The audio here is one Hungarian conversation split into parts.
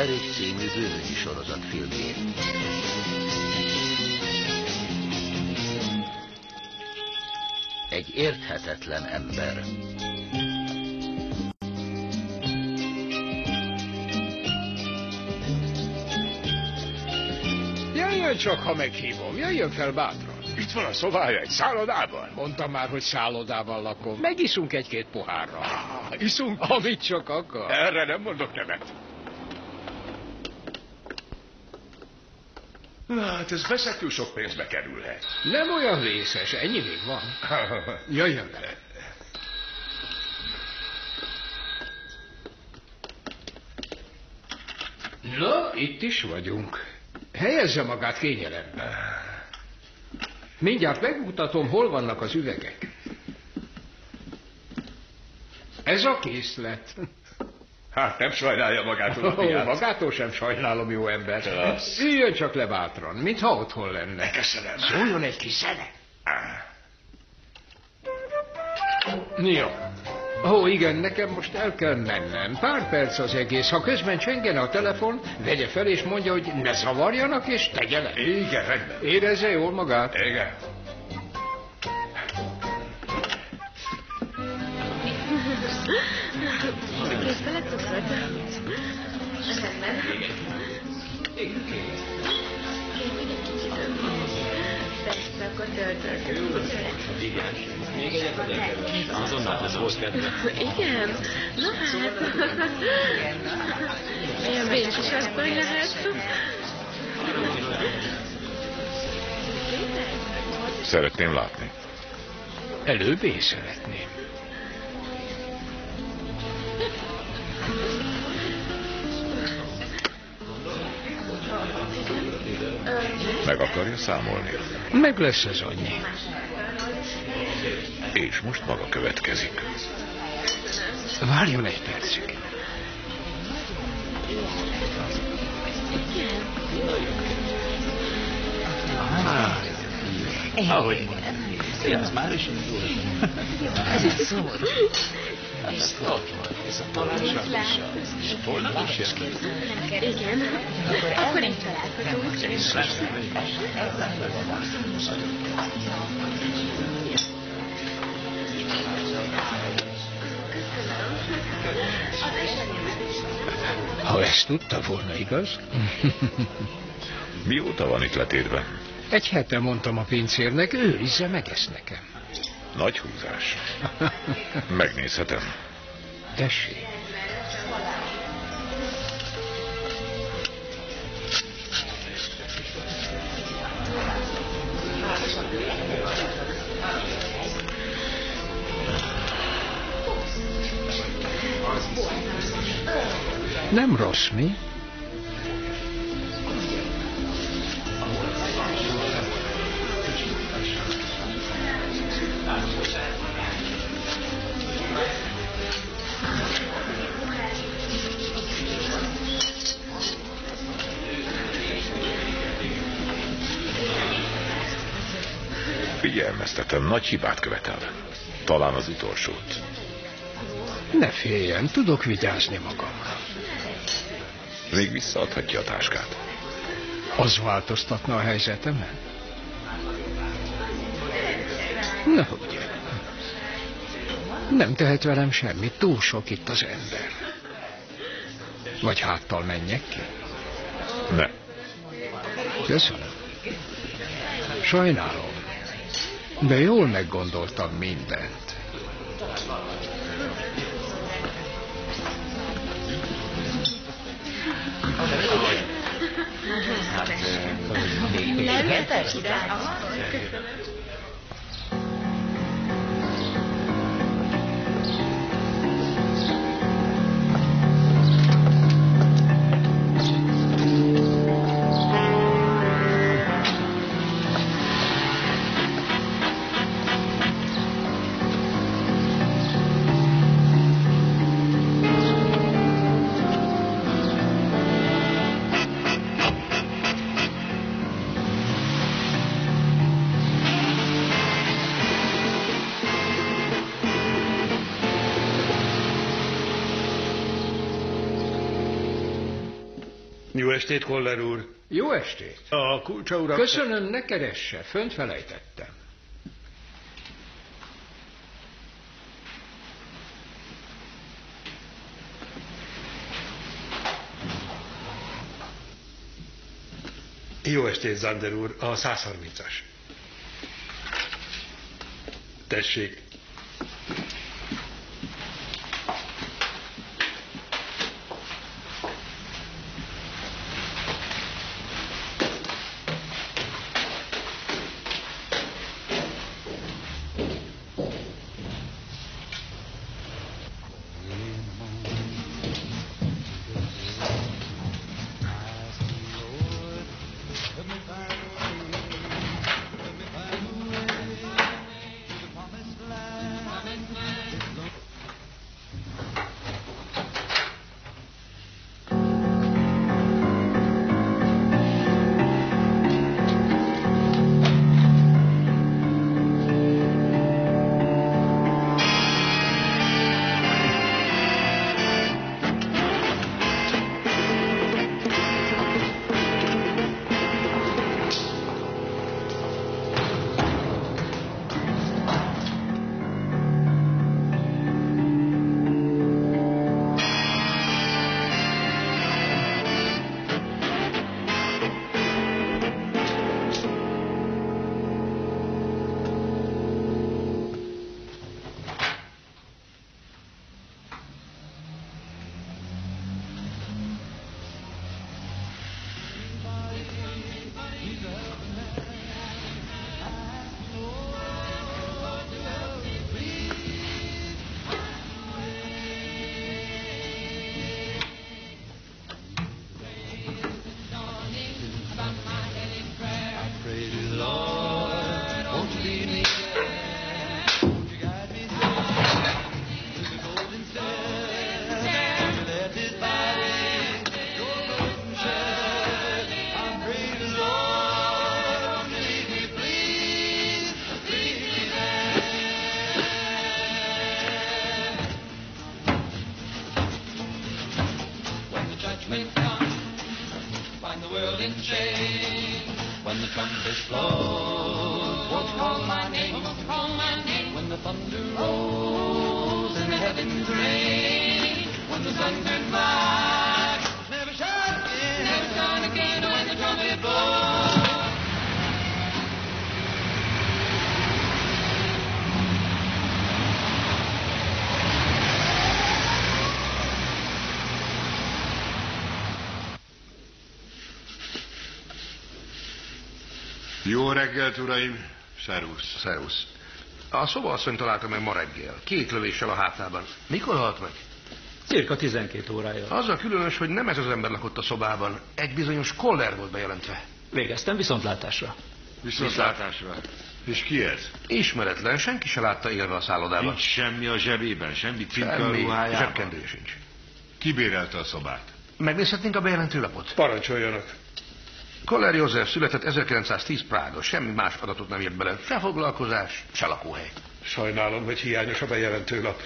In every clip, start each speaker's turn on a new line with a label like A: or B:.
A: Erik című bűnügyi sorozat filmjét. Egy érthetetlen ember.
B: Jöjjön csak, ha meghívom. Jöjjön fel bátran.
C: Itt van a szobája egy szállodában.
B: Mondtam már, hogy szállodában lakom. Megiszunk egy-két pohárra.
C: Ah, iszunk?
B: Amit csak akar.
C: Erre nem mondok nemet. Hát ez veszettül sok pénzbe kerülhet.
B: Nem olyan részes, ennyi még van. Jöjjön be. Na, itt is vagyunk. Helyezze magát kényelembe. Mindjárt megmutatom, hol vannak az üvegek. Ez a készlet.
C: Hát nem sajnálja magától a fiát.
B: magától sem sajnálom, jó ember.
C: Az.
B: Üljön csak le bátran, mintha otthon lenne.
C: Köszönöm.
B: Szóljon egy kis zene. Jó. Ó, igen, nekem most el kell mennem. Pár perc az egész. Ha közben csengene a telefon, vegye fel és mondja, hogy ne zavarjanak, és tegye le.
C: Igen, rendben.
B: Érezze jól magát.
C: Igen.
D: Kész belecukrod? Rendben. Persze, akkor töltök.
E: Azonnal ez volt.
D: Igen? Na hát. Ilyen asszony lehet.
C: Szeretném látni.
B: Előbb én szeretném.
C: Meg akarja számolni.
B: Meg lesz ez annyi.
C: És most maga következik.
B: Várjon egy percig.
E: Ahogy mondja. Ez már is indul. Ez szól. Ez ott van. Ez a találság is. És holnap is jön.
D: Igen. Akkor így találkozunk.
B: Ha ezt tudta volna, igaz?
C: Mióta van itt letétben?
B: Egy hete mondtam a pincérnek, őrizze meg ezt nekem.
C: Nagy húzás. Megnézhetem.
B: Tessék. Nem rossz, mi?
C: Figyelmeztetem, nagy hibát követel. Talán az utolsót.
B: Ne féljen, tudok vigyázni magamra.
C: Még visszaadhatja a táskát.
B: Az változtatna a helyzetemen? Ne ugye. Nem tehet velem semmit, túl sok itt az ember. Vagy háttal menjek ki?
C: Ne.
B: Köszönöm. Sajnálom. De jól meggondoltam mindent.
D: Nem, persze.
F: Jó estét, Koller úr!
G: Jó estét!
F: A kulcsa urak...
G: Köszönöm, ne keresse, fönt felejtettem.
F: Jó estét, Zander úr, a 130-as. Tessék.
H: The world in change. When the trumpet blows, won't call my name? Won't call my name? When the thunder rolls and the heavens rain. When the sun turns black,
I: Jó reggelt, uraim! Szervusz.
J: Szervusz. A szobaasszony találta meg ma reggel. Két lövéssel a hátában. Mikor halt meg?
K: Cirka 12 órája.
J: Az a különös, hogy nem ez az ember lakott a szobában. Egy bizonyos koller volt bejelentve.
K: Végeztem viszontlátásra.
I: Viszontlátásra. És ki ez?
J: Ismeretlen, senki se látta élve a szállodában.
I: Nincs semmi a zsebében, semmi finka a
J: Semmi,
I: ruhájában.
J: zsebkendő sincs.
I: Kibérelte a szobát.
J: Megnézhetnénk a bejelentőlapot?
F: Parancsoljanak.
J: Koller József született 1910 Prága. Semmi más adatot nem írt bele. Se foglalkozás, se lakóhely.
F: Sajnálom, hogy hiányos a bejelentőlap.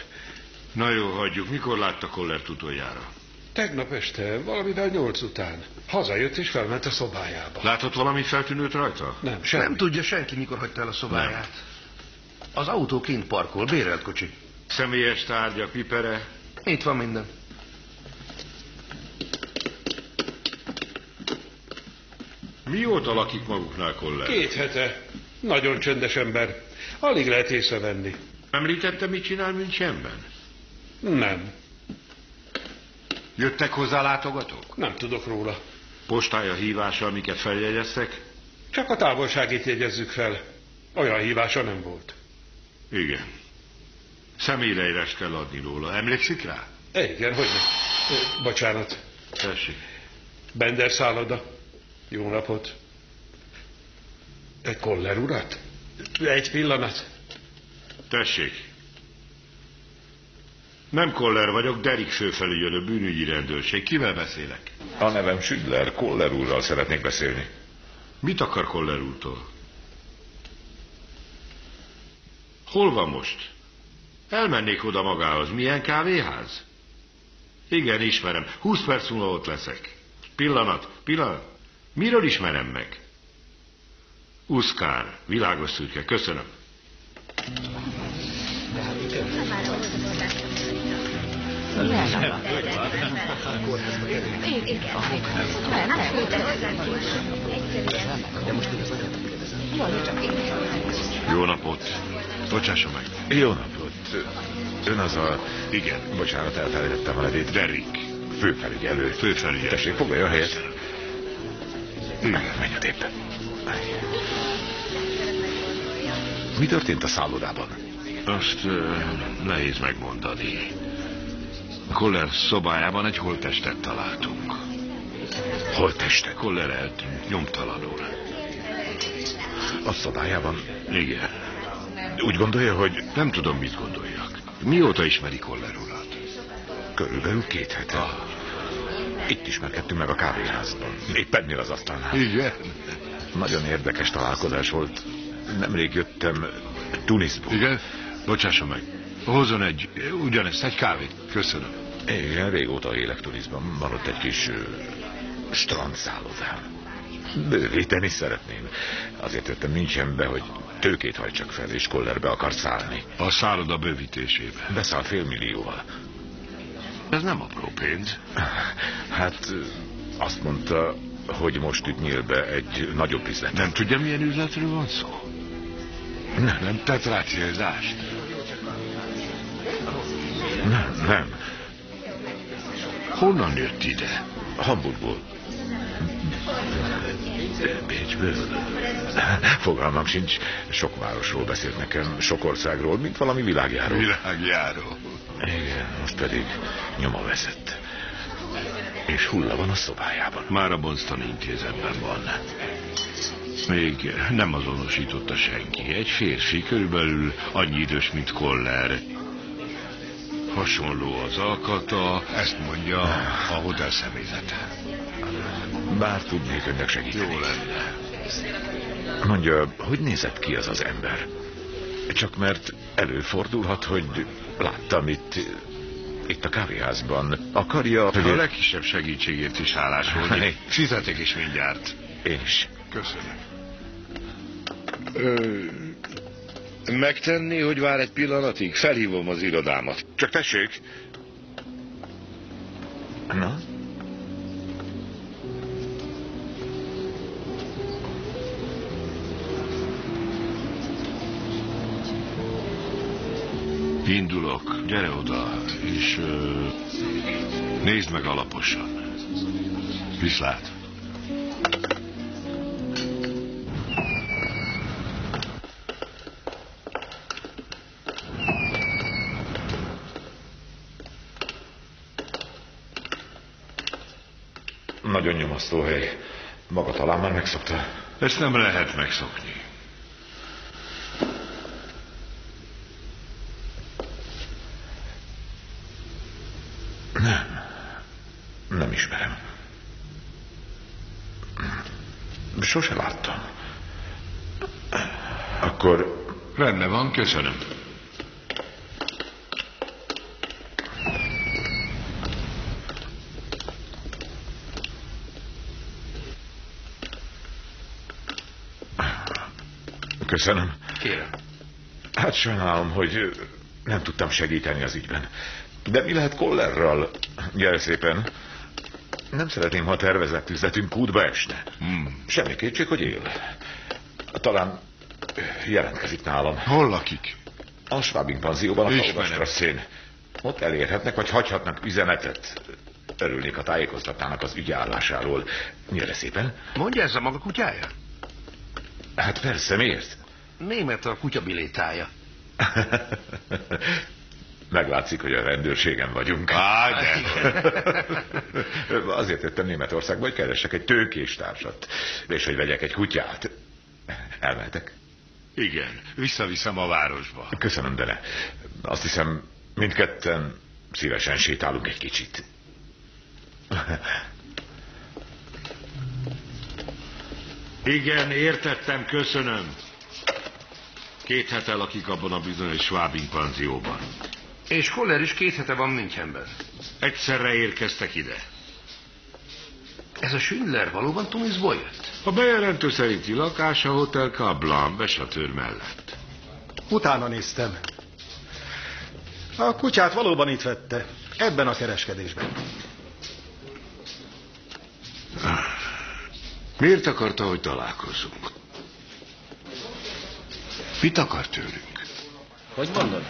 I: Na jó, hagyjuk. Mikor látta Kollert utoljára?
F: Tegnap este, valamivel nyolc után. Hazajött és felment a szobájába.
I: Látott valami feltűnőt rajta?
F: Nem,
J: Sem.
F: semmi.
J: Nem tudja senki, mikor hagyta el a szobáját. Az autó kint parkol, bérelt kocsi.
I: Személyes tárgya, pipere.
J: Itt van minden.
I: Mióta lakik maguknál Koller?
F: Két hete. Nagyon csöndes ember. Alig lehet észrevenni.
I: Említette, mit csinál Münchenben?
F: Nem,
I: Jöttek hozzá látogatók?
F: nem tudok róla.
I: Postája hívása, amiket feljegyeztek?
F: Csak a távolságét jegyezzük fel. Olyan hívása nem volt.
I: Igen. Személyleírást kell adni róla. Emlékszik rá?
F: Igen, hogy ne. Bocsánat.
I: Tessék.
F: Bender szálloda. Jó napot. Egy koller urat? Egy pillanat.
I: Tessék. Nem Koller vagyok, Derik főfelügyelő bűnügyi rendőrség. Kivel beszélek?
C: A nevem Südler, Koller úrral szeretnék beszélni.
I: Mit akar Koller úrtól? Hol van most? Elmennék oda magához. Milyen kávéház? Igen, ismerem. Húsz perc múlva ott leszek. Pillanat, pillanat. Miről ismerem meg? Uszkár, világos szürke, köszönöm. Jó napot. Bocsásson meg.
C: Jó napot. Ön az a...
I: Igen.
C: Bocsánat, elfelejtettem a nevét.
I: Derrick.
C: Főfelügyelő.
I: Főfelügyelő.
C: Tessék, foglalja a helyet. Menj odébb. Mi történt a szállodában?
I: Azt uh, nehéz megmondani. Koller szobájában egy holttestet találtunk.
C: Holttestet?
I: Koller eltűnt, nyomtalanul.
C: A szobájában?
I: Igen.
C: Úgy gondolja, hogy...
I: Nem tudom, mit gondoljak. Mióta ismeri Koller urat?
C: Körülbelül két hete.
I: Ah.
C: Itt ismerkedtünk meg a kávéházban. Épp ennél az asztalnál.
I: Igen?
C: Nagyon érdekes találkozás volt. Nemrég jöttem Tunisból.
I: Igen? Bocsásson meg. Hozzon egy, ugyanezt, egy kávét. Köszönöm.
C: Igen, régóta élek Tunisban. Van ott egy kis ö, strandszállodám. Bővíteni szeretném. Azért jöttem nincsen be, hogy tőkét hajtsak fel, és kollerbe akar szállni.
I: A szálloda bővítésébe.
C: Beszáll fél millióval.
I: Ez nem apró pénz.
C: Hát azt mondta, hogy most üt nyíl be egy nagyobb üzlet.
I: Nem tudja, milyen üzletről van szó?
C: Nem,
I: Nem tett rá célzást?
C: nem, nem.
I: Honnan jött ide?
C: Hamburgból. Bécsből. Fogalmam sincs. Sok városról beszélt nekem, sok országról, mint valami világjáró.
I: Világjáró.
C: Igen, most pedig nyoma vezet. És hulla van a szobájában.
I: Már a Bonston intézetben van. Még nem azonosította senki. Egy férfi, körülbelül annyi idős, mint Koller. Hasonló az alkata, ezt mondja a hotel személyzete.
C: Bár tudnék önnek segíteni.
I: Jó lenne.
C: Mondja, hogy nézett ki az az ember? Csak mert előfordulhat, hogy láttam itt, itt a kávéházban. Akarja,
I: A
C: hogy...
I: legkisebb segítségért is hálás volnék. Fizetek is mindjárt.
C: Én is.
I: Köszönöm.
E: Ö, megtenni, hogy vár egy pillanatig? Felhívom az irodámat.
C: Csak tessék. Na?
I: Indulok, gyere oda, és ö, nézd meg alaposan. Viszlát.
C: Nagyon nyomasztó hely. Maga talán már megszokta.
I: Ezt nem lehet megszokni.
C: Nem. Nem ismerem. Sose láttam. Akkor
I: Rendben van, köszönöm.
C: köszönöm.
J: Kérem.
C: Hát sajnálom, hogy nem tudtam segíteni az ügyben. De mi lehet Kollerral? Gyere szépen. Nem szeretném, ha a tervezett üzletünk kútba esne.
I: Hmm.
C: Semmi kétség, hogy él. Talán ö, jelentkezik nálam.
I: Hol lakik?
C: A Schwabing panzióban, a
I: Ismerem.
C: Ott elérhetnek, vagy hagyhatnak üzenetet. Örülnék, ha tájékoztatnának az ügyállásáról. Gyere szépen.
J: Mondja ez a maga kutyája?
C: Hát persze, miért?
J: Német a kutyabilétája.
C: Meglátszik, hogy a rendőrségen vagyunk.
I: Á, de.
C: Azért jöttem Németországba, hogy keressek egy tőkés társat, és hogy vegyek egy kutyát. Elmehetek?
I: Igen, visszaviszem a városba.
C: Köszönöm, de ne. Azt hiszem, mindketten szívesen sétálunk egy kicsit.
I: Igen, értettem, köszönöm. Két hete lakik abban a bizonyos Schwabing panzióban.
J: És Koller is két hete van Münchenben.
I: Egyszerre érkeztek ide.
J: Ez a Schindler valóban Tunisból jött?
I: A bejelentő szerinti lakás a Hotel Kablan, besatőr mellett.
L: Utána néztem. A kutyát valóban itt vette. Ebben a kereskedésben.
I: Miért akarta, hogy találkozzunk? Mit akar tőlünk?
K: Hogy mondod?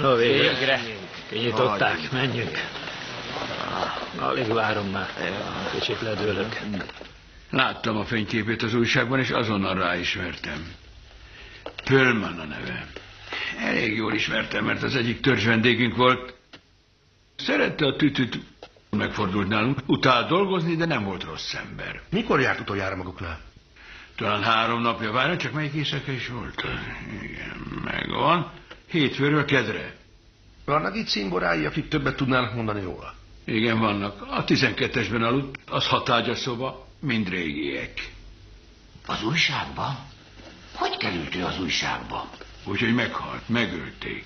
B: Na végre. Kinyitották, menjünk. Alig várom már. Kicsit ledőlök.
G: Láttam a fényképét az újságban, és azonnal ráismertem. Pölman a neve. Elég jól ismertem, mert az egyik törzs vendégünk volt. Szerette a tütüt, megfordult nálunk. Utált dolgozni, de nem volt rossz ember.
J: Mikor járt utoljára maguknál?
G: Talán három napja várjon, csak melyik éjszaka is volt? Igen, megvan. Hétfőről kedre.
J: Vannak itt szimborái, akik többet tudnának mondani róla?
G: Igen, vannak. A tizenkettesben aludt, az hatágyas szoba, mind régiek.
M: Az újságba? Hogy került ő az újságba?
G: Úgyhogy meghalt, megölték.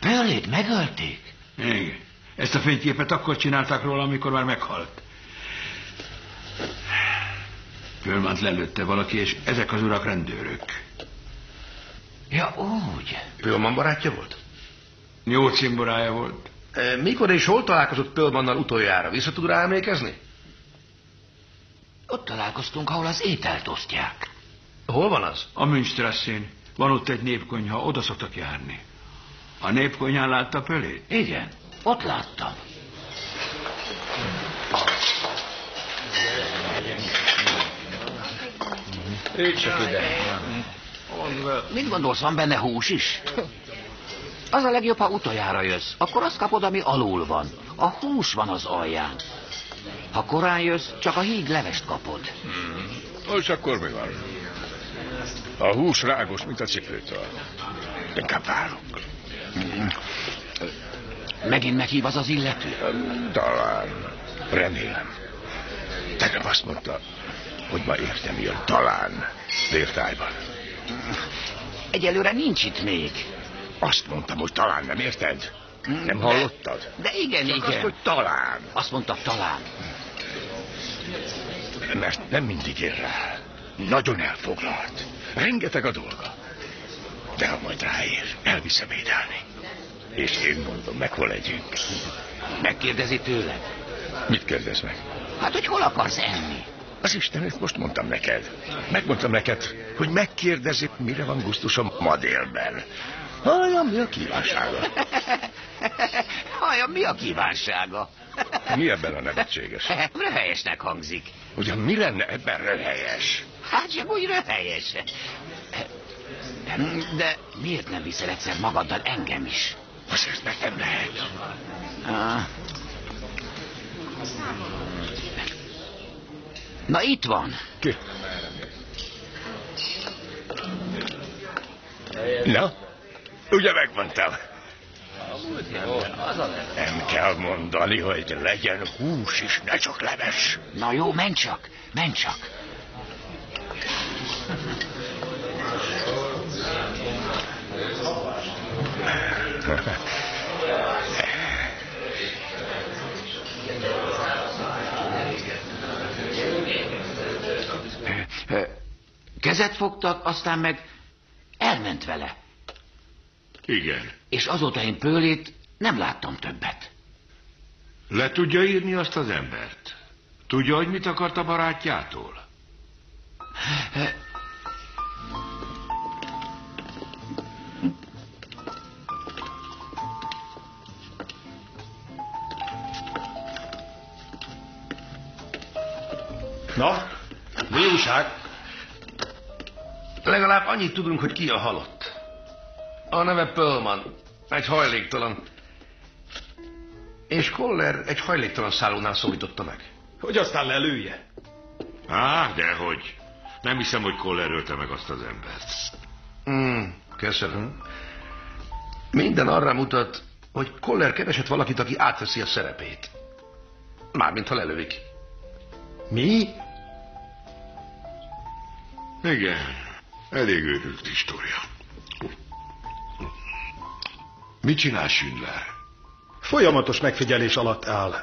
M: Pörlét megölték?
G: Igen. Ezt a fényképet akkor csinálták róla, amikor már meghalt. Pölmant lelőtte valaki, és ezek az urak rendőrök.
M: Ja, úgy.
J: Pölman barátja volt?
G: Jó cimborája volt.
J: E, mikor és hol találkozott Pölmannal utoljára? Vissza tud rá emlékezni?
M: Ott találkoztunk, ahol az ételt osztják.
J: Hol van az?
G: A Münstrasszén. Van ott egy népkonyha, oda szoktak járni. A népkonyhán látta Pölét?
M: Igen, ott láttam.
K: Ő csak ide.
M: Mit gondolsz, van benne hús is? Az a legjobb, ha utoljára jössz. Akkor azt kapod, ami alul van. A hús van az alján. Ha korán jössz, csak a híg levest kapod.
E: Hmm. Most akkor mi van? A hús rágos, mint a cipőtől. Inkább várunk.
M: Megint meghív az az illető?
E: Talán. Remélem. Tegnap azt mondta, hogy ma értem jön. Talán. Vértájban.
M: Egyelőre nincs itt még.
E: Azt mondtam, hogy talán nem érted? Nem hallottad?
M: De igen,
E: Csak
M: igen.
E: azt, hogy talán.
M: Azt mondta talán.
E: Mert nem mindig ér rá. Nagyon elfoglalt. Rengeteg a dolga. De ha majd ráér, elviszem védelni. És én mondom meg, hol legyünk.
M: Megkérdezi tőle.
E: Mit kérdez meg?
M: Hát, hogy hol akarsz enni?
E: Az Istenet most mondtam neked. Megmondtam neked, hogy megkérdezi, mire van gusztusom ma délben. Halljam, mi a kívánsága?
M: Hallja, mi a kívánsága?
E: Mi ebben a nevetséges?
M: Röhelyesnek hangzik.
E: Ugyan mi lenne ebben röhelyes?
M: Hát csak úgy röhelyes. De miért nem viszel egyszer magaddal engem is?
E: Azért meg nem lehet.
M: Ah. Na itt van.
E: Ki? Na? Ugye megmondtam? Nem kell mondani, hogy legyen hús is, ne csak leves.
M: Na jó, menj csak, menj csak. Kezet fogtak, aztán meg elment vele.
I: Igen.
M: És azóta én Pőlét nem láttam többet.
I: Le tudja írni azt az embert? Tudja, hogy mit akart a barátjától?
L: Na, mi újság?
J: Legalább annyit tudunk, hogy ki a halott. A neve Pölman, egy hajléktalan. És Koller egy hajléktalan szállónál szólította meg.
L: Hogy aztán lelője?
I: Á, dehogy. Nem hiszem, hogy Koller ölte meg azt az embert.
J: Hmm, köszönöm. Minden arra mutat, hogy Koller keresett valakit, aki átveszi a szerepét. Mármint, ha lelövik.
L: Mi?
I: Igen, elég őrült história. Mit csinál Schindler?
L: Folyamatos megfigyelés alatt áll.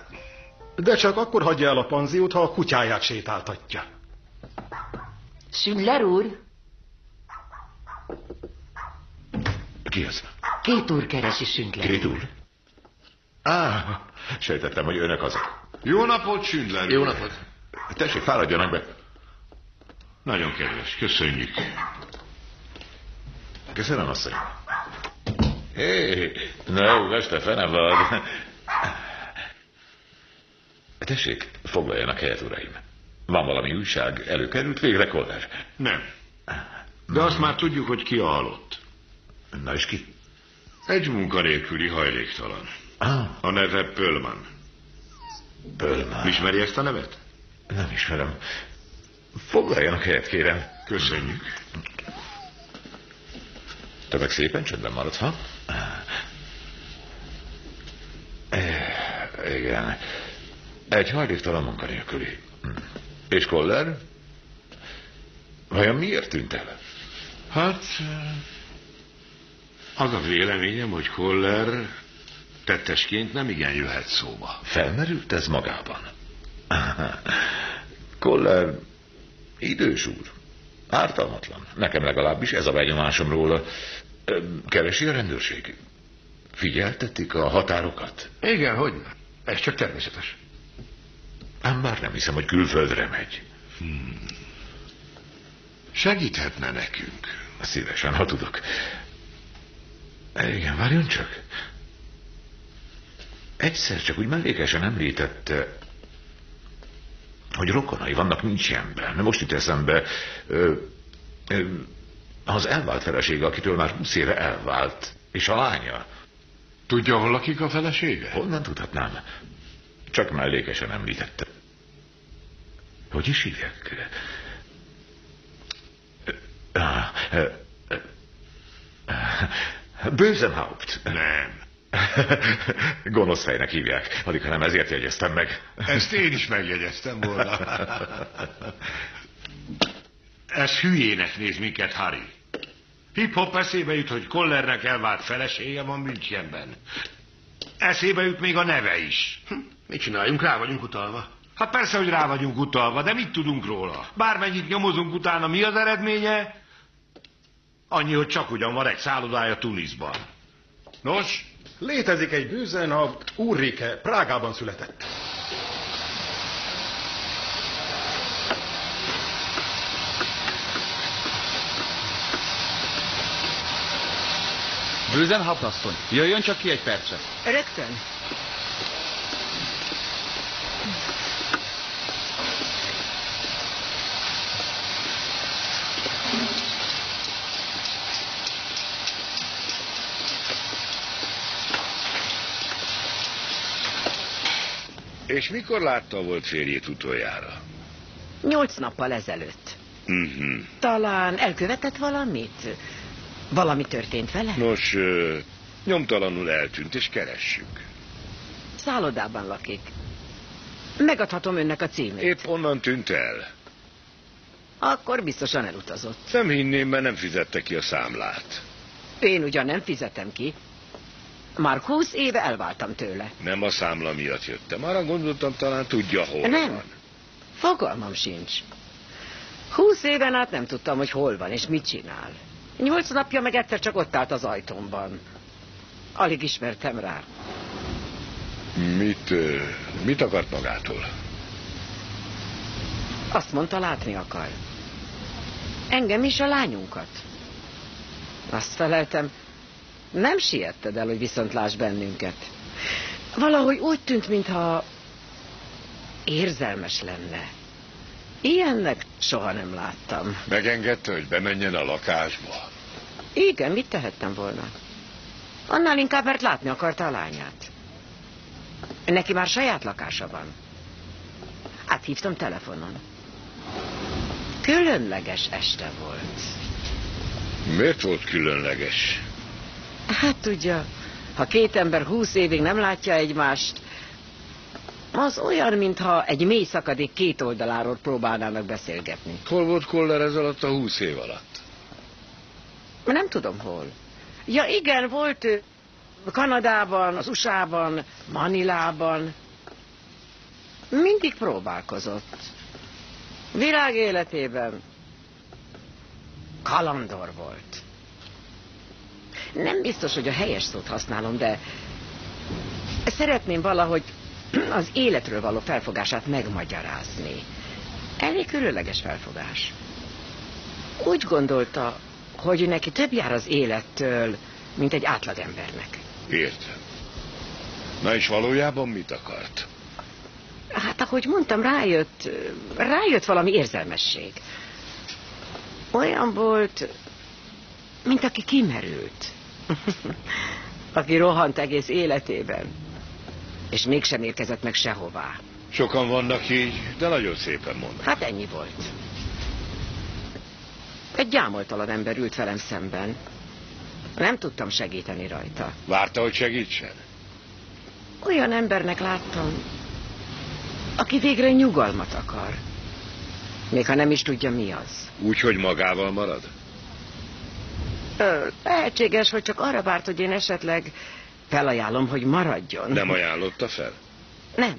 L: De csak akkor hagyja el a panziót, ha a kutyáját sétáltatja.
N: Schindler úr,
C: Ki az?
N: két úr keresi Schindler
C: Két úr? Á, sejtettem, hogy önök azok.
I: Jó napot, Sündler.
C: Jó napot. Tessék, fáradjanak be.
I: Nagyon kedves, köszönjük.
C: Köszönöm, asszony. Hé, na jó, este fene vagy. Tessék, foglaljanak helyet, uraim. Van valami újság, előkerült végre Koller.
I: Nem. De azt már tudjuk, hogy ki a halott.
C: Na és ki?
I: Egy munkanélküli hajléktalan.
C: Ah.
I: A neve Pölman.
C: Pölman.
I: Ismeri ezt a nevet?
C: Nem ismerem. Foglaljanak helyet, kérem.
I: Köszönjük.
C: Te meg szépen csöndben maradsz, ha? Eh, Igen. Egy hajléktalan munkanélküli. Hm. És Koller? Vajon miért tűnt el?
I: Hát, az a véleményem, hogy Koller tettesként nem igen jöhet szóba.
C: Felmerült ez magában? Koller idős úr. Ártalmatlan. Nekem legalábbis ez a benyomásom róla. Keresi a rendőrség. Figyeltetik a határokat?
J: Igen, hogy Ez csak természetes.
C: Ám bár nem hiszem, hogy külföldre megy.
I: Hmm. Segíthetne nekünk.
C: Szívesen, ha tudok. Igen, várjon csak. Egyszer csak úgy mellékesen említette, hogy rokonai vannak Münchenben. Most itt eszembe ö, ö, az elvált felesége, akitől már 20 éve elvált, és a lánya.
I: Tudja, hol lakik a felesége?
C: Honnan tudhatnám? Csak mellékesen említette. Hogy is hívják? Bösenhaupt.
I: Nem.
C: Gonosz fejnek hívják, alig ha nem ezért jegyeztem meg.
I: Ezt én is megjegyeztem volna. Ez hülyének néz minket, Harry. Hip-hop eszébe jut, hogy Kollernek elvált felesége van Münchenben. Eszébe jut még a neve is.
J: Hm, mit csináljunk, rá vagyunk utalva.
I: Hát persze, hogy rá vagyunk utalva, de mit tudunk róla? Bármennyit nyomozunk utána, mi az eredménye? Annyi, hogy csak ugyan van egy szállodája Tunisban. Nos?
L: Létezik egy bűzen, a Ulrike, Prágában született.
O: Bőzen hapasszony, jöjjön csak ki egy percre.
N: Rögtön.
E: És mikor látta volt férjét utoljára?
N: Nyolc nappal ezelőtt.
E: Uh-huh.
N: Talán elkövetett valamit? Valami történt vele?
E: Nos, ö, nyomtalanul eltűnt, és keressük.
N: Szállodában lakik. Megadhatom önnek a címét.
E: Épp onnan tűnt el.
N: Akkor biztosan elutazott.
E: Nem hinném, mert nem fizette ki a számlát.
N: Én ugyan nem fizetem ki. Már húsz éve elváltam tőle.
E: Nem a számla miatt jöttem. Arra gondoltam, talán tudja, hol
N: nem.
E: van.
N: Fogalmam sincs. Húsz éven át nem tudtam, hogy hol van és mit csinál. Nyolc napja meg egyszer csak ott állt az ajtómban. Alig ismertem rá.
E: Mit, mit akart magától?
N: Azt mondta, látni akar. Engem is a lányunkat. Azt feleltem, nem sietted el, hogy viszont láss bennünket. Valahogy úgy tűnt, mintha érzelmes lenne. Ilyennek soha nem láttam.
E: Megengedte, hogy bemenjen a lakásba?
N: Igen, mit tehettem volna? Annál inkább, mert látni akarta a lányát. Neki már saját lakása van. Áthívtam telefonon. Különleges este volt.
E: Miért volt különleges?
N: Hát tudja, ha két ember húsz évig nem látja egymást, az olyan, mintha egy mély szakadék két oldaláról próbálnának beszélgetni.
E: Hol volt Koller ez alatt a húsz év alatt?
N: Nem tudom hol. Ja igen, volt ő Kanadában, az USA-ban, Manilában. Mindig próbálkozott. Világ életében kalandor volt. Nem biztos, hogy a helyes szót használom, de szeretném valahogy az életről való felfogását megmagyarázni. Elég különleges felfogás. Úgy gondolta, hogy neki több jár az élettől, mint egy átlagembernek.
I: Értem. Na és valójában mit akart?
N: Hát, ahogy mondtam, rájött, rájött valami érzelmesség. Olyan volt, mint aki kimerült. aki rohant egész életében. És mégsem érkezett meg sehová.
I: Sokan vannak így, de nagyon szépen mondom.
N: Hát ennyi volt. Egy gyámoltalan ember ült velem szemben. Nem tudtam segíteni rajta.
I: Várta, hogy segítsen?
N: Olyan embernek láttam, aki végre nyugalmat akar. Még ha nem is tudja, mi az.
I: Úgy, hogy magával marad?
N: Ö, lehetséges, hogy csak arra várt, hogy én esetleg felajánlom, hogy maradjon.
I: Nem ajánlotta fel?
N: Nem.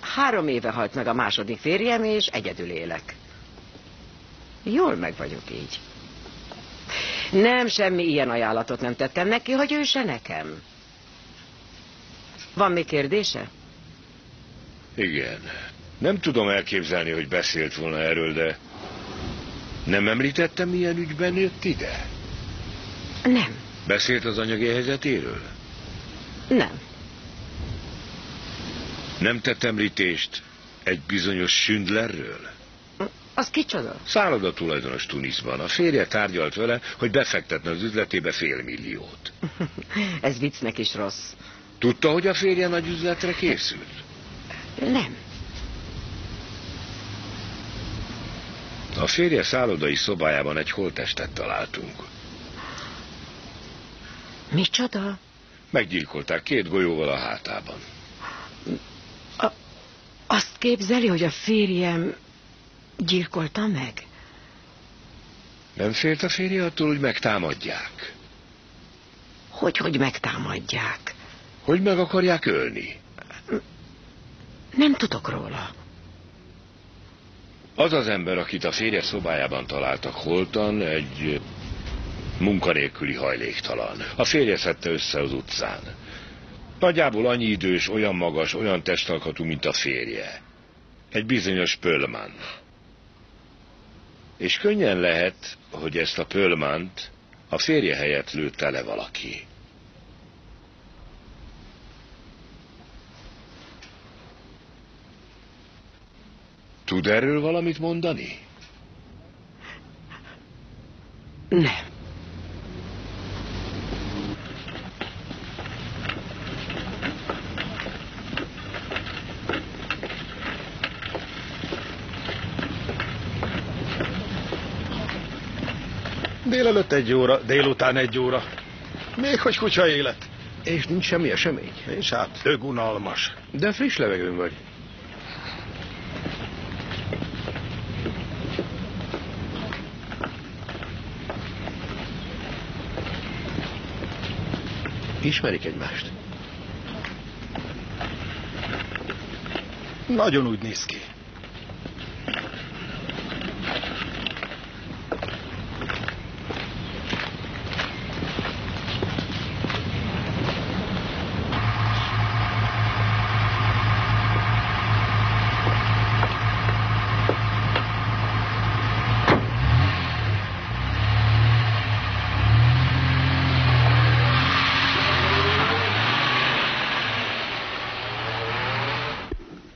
N: Három éve halt meg a második férjem, és egyedül élek. Jól meg vagyok így. Nem, semmi ilyen ajánlatot nem tettem neki, hogy ő se nekem. Van még kérdése?
I: Igen. Nem tudom elképzelni, hogy beszélt volna erről, de nem említettem, milyen ügyben jött ide?
N: Nem.
I: Beszélt az anyagi helyzetéről?
N: Nem.
I: Nem tett említést egy bizonyos Sündlerről?
N: Az kicsoda?
I: Szálloda tulajdonos Tunisban. A férje tárgyalt vele, hogy befektetne az üzletébe fél milliót.
N: Ez viccnek is rossz.
I: Tudta, hogy a férje nagy üzletre készült?
N: Nem.
I: A férje szállodai szobájában egy holttestet találtunk.
N: Micsoda?
I: Meggyilkolták két golyóval a hátában.
N: A, azt képzeli, hogy a férjem gyilkolta meg?
I: Nem félt a férje attól, hogy megtámadják?
N: Hogy, hogy megtámadják?
I: Hogy meg akarják ölni?
N: Nem tudok róla.
I: Az az ember, akit a férje szobájában találtak holtan, egy munkanélküli hajléktalan. A férje szedte össze az utcán. Nagyjából annyi idős, olyan magas, olyan testalkatú, mint a férje. Egy bizonyos Pölman. És könnyen lehet, hogy ezt a Pölmant a férje helyett lőtte le valaki. Tud erről valamit mondani?
N: Nem.
L: Délelőtt egy óra, délután egy óra. Még hogy kutya élet.
J: És nincs semmi esemény?
L: És hát, dögunalmas.
J: De friss levegőn vagy. Ismerik egymást?
L: Nagyon úgy néz ki.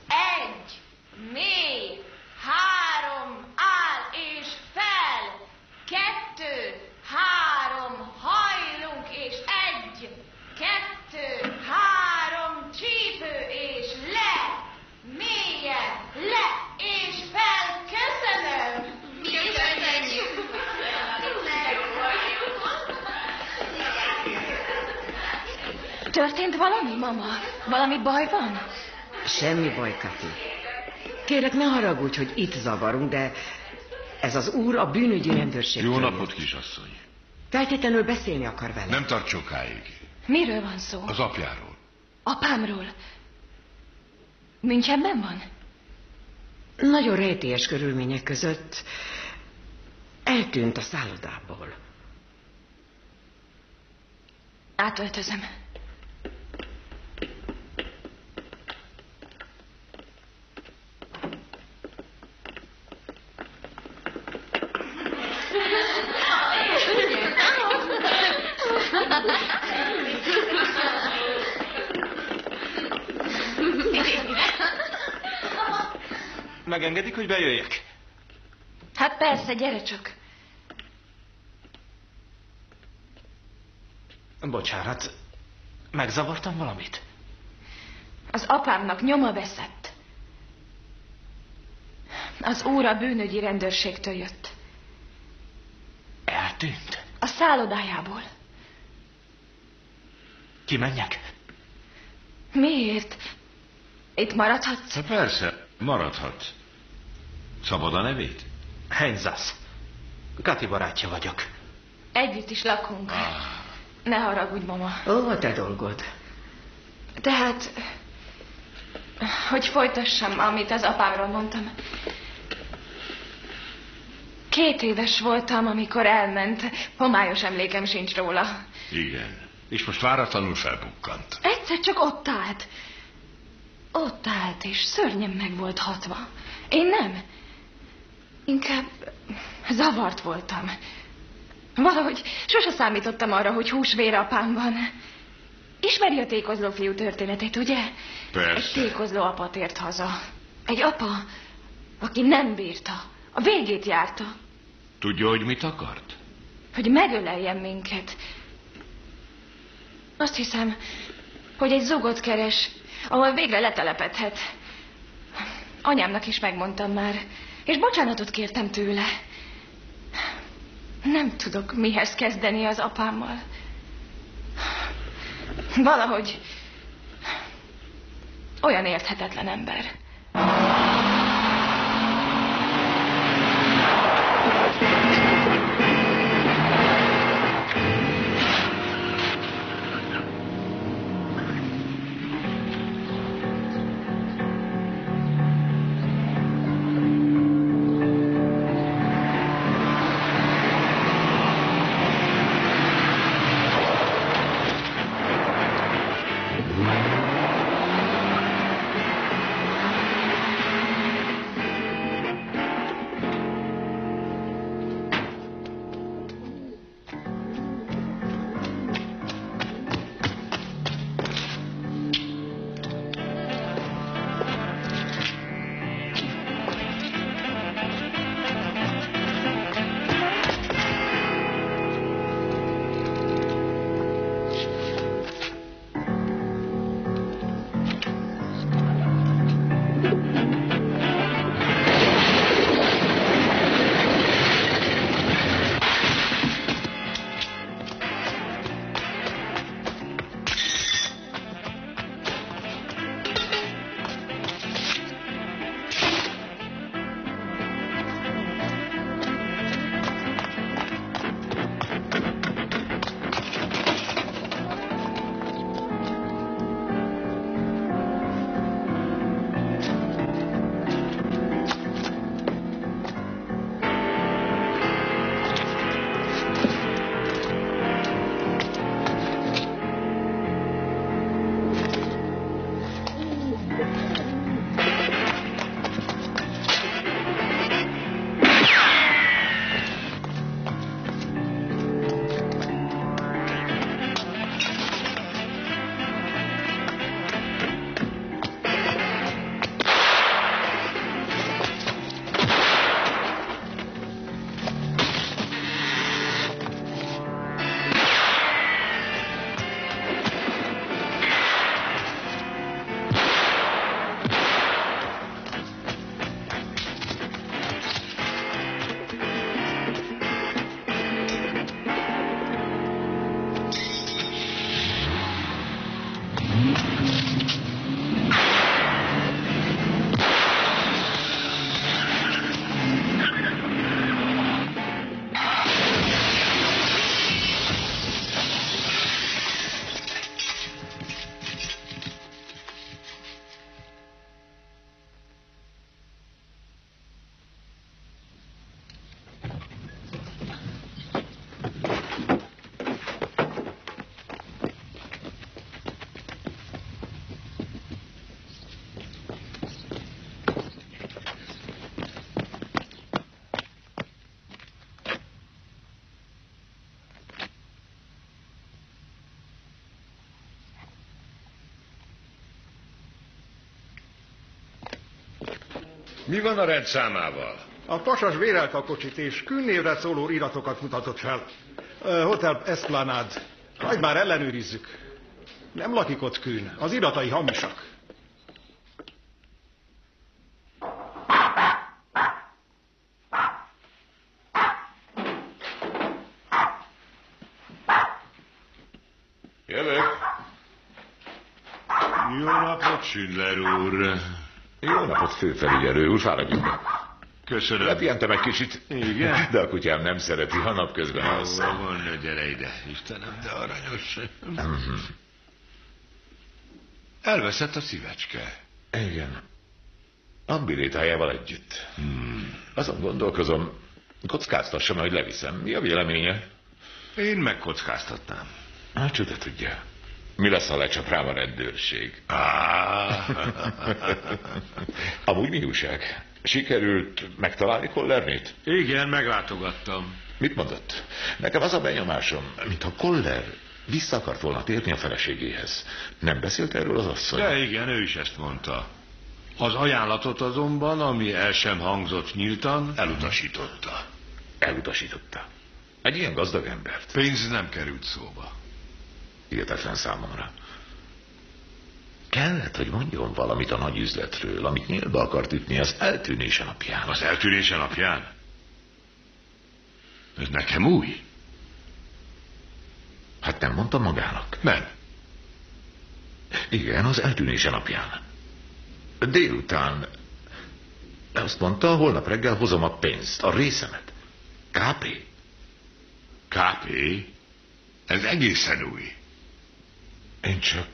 P: Egy, mély, három, áll és fel. Kettő, három, hajlunk és egy. Kettő, három, csípő és le. Mélyen, le és fel. Köszönöm. Köszönjük.
Q: Történt valami, mama? Valami baj van?
N: Semmi baj, Kati. Kérlek, ne haragudj, hogy itt zavarunk, de ez az úr a bűnügyi rendőrség.
R: Jó napot, kisasszony.
N: Feltétlenül beszélni akar vele.
R: Nem tart sokáig.
Q: Miről van szó?
R: Az apjáról.
Q: Apámról.
P: Münchenben van?
N: Nagyon rejtélyes körülmények között eltűnt a szállodából.
P: Átöltözöm.
L: Megengedik, hogy bejöjjek?
P: Hát persze, gyere csak.
L: Bocsánat, megzavartam valamit?
P: Az apámnak nyoma veszett. Az úr a bűnögyi rendőrségtől jött.
L: Eltűnt?
P: A szállodájából.
L: Kimenjek?
P: Miért? Itt maradhatsz?
I: Persze, maradhat. Szabad a nevét?
L: Henzasz. Kati barátja vagyok.
P: Együtt is lakunk. Ne haragudj, mama.
N: Ó, a te dolgod.
P: Tehát, hogy folytassam, amit az apámról mondtam. Két éves voltam, amikor elment. Homályos emlékem sincs róla.
I: Igen. És most váratlanul felbukkant.
P: Egyszer csak ott állt. Ott állt, és szörnyen meg volt hatva. Én nem. Inkább zavart voltam. Valahogy sose számítottam arra, hogy húsvér apám van. Ismeri a tékozló fiú történetét, ugye?
I: Persze.
P: Egy tékozló apa tért haza. Egy apa, aki nem bírta. A végét járta.
I: Tudja, hogy mit akart?
P: Hogy megöleljen minket. Azt hiszem, hogy egy zugot keres, ahol végre letelepedhet. Anyámnak is megmondtam már, és bocsánatot kértem tőle. Nem tudok mihez kezdeni az apámmal. Valahogy olyan érthetetlen ember.
E: Mi van a rendszámával?
L: A pasas vérelte a kocsit, és künnévre szóló iratokat mutatott fel. Hotel Esplanade. Majd már ellenőrizzük. Nem lakik ott kün, az iratai hamisak.
C: Jövök.
E: Jó napot, Schindler úr.
C: Jó napot, főfelügyelő úr, fáradjunk be.
E: Köszönöm.
C: Lepihentem egy kicsit.
E: Igen?
C: De a kutyám nem szereti, ha napközben alszom.
E: van, ne gyere ide. Istenem, de aranyos.
C: Mhm.
E: Elveszett a szívecske.
C: Igen. Ambilétájával együtt.
E: Hmm.
C: Azon gondolkozom, kockáztassam, hogy leviszem. Mi a véleménye?
E: Én megkockáztatnám.
C: Hát csuda tudja. Mi lesz, ha lecsap rám a rendőrség? Amúgy mi újság? Sikerült megtalálni Kollernét?
E: Igen, meglátogattam.
C: Mit mondott? Nekem az a benyomásom, mintha Koller vissza akart volna térni a feleségéhez. Nem beszélt erről az asszony?
E: De igen, ő is ezt mondta. Az ajánlatot azonban, ami el sem hangzott nyíltan, elutasította.
C: Elutasította. Egy ilyen gazdag embert.
E: Pénz nem került szóba.
C: Hihetetlen számomra. Kellett, hogy mondjon valamit a nagy üzletről, amit nyílba akart ütni az eltűnése napján.
E: Az eltűnése napján? Ez nekem új.
C: Hát nem mondta magának.
E: Nem.
C: Igen, az eltűnése napján. Délután azt mondta, holnap reggel hozom a pénzt, a részemet. KP.
E: KP? Ez egészen új.
C: Én csak,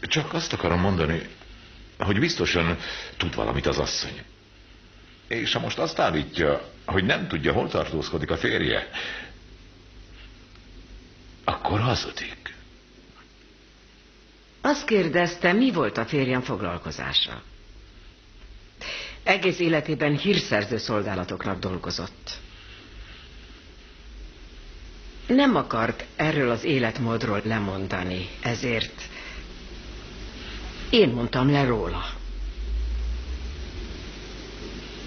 C: csak azt akarom mondani, hogy biztosan tud valamit az asszony. És ha most azt állítja, hogy nem tudja, hol tartózkodik a férje, akkor hazudik.
N: Azt kérdezte, mi volt a férjem foglalkozása. Egész életében hírszerző szolgálatoknak dolgozott. Nem akart erről az életmódról lemondani, ezért én mondtam le róla.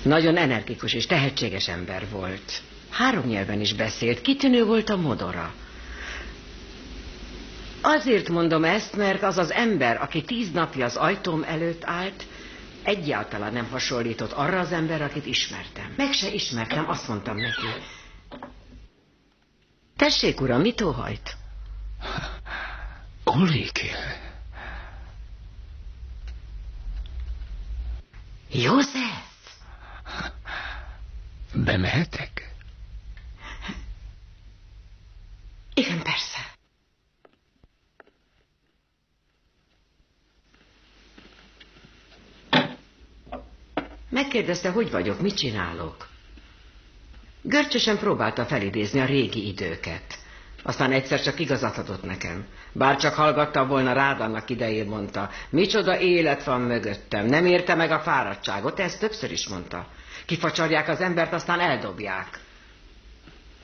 N: Nagyon energikus és tehetséges ember volt. Három nyelven is beszélt, kitűnő volt a modora. Azért mondom ezt, mert az az ember, aki tíz napja az ajtóm előtt állt, egyáltalán nem hasonlított arra az ember, akit ismertem. Meg se ismertem, azt mondtam neki. Tessék, uram, mit óhajt?
B: Ulrike.
N: József!
B: Bemehetek?
N: Igen, persze. Megkérdezte, hogy vagyok, mit csinálok. Görcsösen próbálta felidézni a régi időket. Aztán egyszer csak igazat adott nekem. Bár csak hallgatta volna rád annak idején, mondta. Micsoda élet van mögöttem, nem érte meg a fáradtságot, ezt többször is mondta. Kifacsarják az embert, aztán eldobják.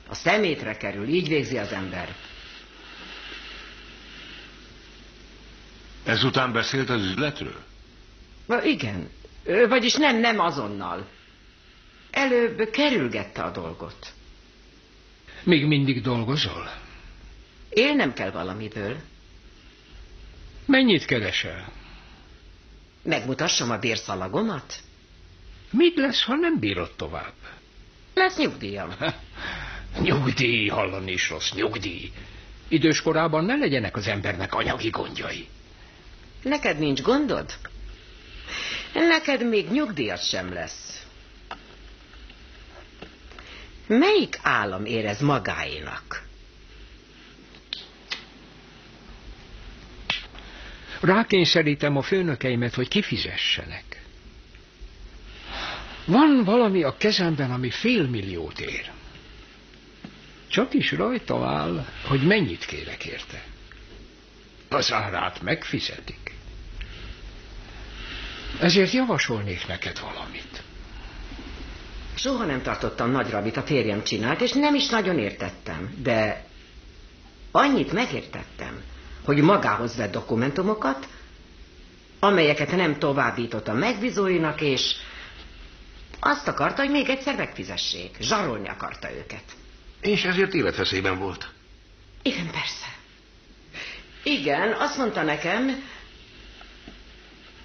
N: A szemétre kerül, így végzi az ember.
E: Ezután beszélt az üzletről?
N: Na, igen, vagyis nem, nem azonnal. Előbb kerülgette a dolgot.
B: Még mindig dolgozol?
N: Élnem kell valamiből.
B: Mennyit keresel?
N: Megmutassam a bérszalagomat?
B: Mit lesz, ha nem bírod tovább?
N: Lesz nyugdíjam.
B: Nyugdíj, hallani is rossz, nyugdíj. Idős korában ne legyenek az embernek anyagi gondjai.
N: Neked nincs gondod? Neked még nyugdíjat sem lesz. Melyik állam érez magáénak?
B: Rákényszerítem a főnökeimet, hogy kifizessenek. Van valami a kezemben, ami fél milliót ér. Csak is rajta áll, hogy mennyit kérek érte. Az árát megfizetik. Ezért javasolnék neked valamit.
N: Soha nem tartottam nagyra, amit a férjem csinált, és nem is nagyon értettem. De annyit megértettem, hogy magához vett dokumentumokat, amelyeket nem továbbított a megbízóinak, és Azt akarta, hogy még egyszer megfizessék. Zsarolni akarta őket.
J: És ezért életveszélyben volt.
N: Igen, persze. Igen, azt mondta nekem,